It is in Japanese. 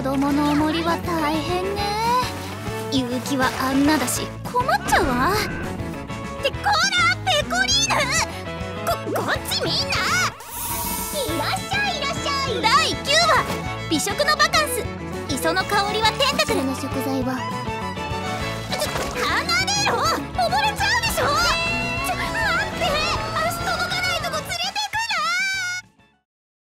子供のおもりは大変ね。勇気はあんなだし困っちゃうわ。ってこらペコリーヌ。ここっちみんな。いらっしゃいいらっしゃい。第9話。美食のバカンス。磯の香りはテンタクルの食材は。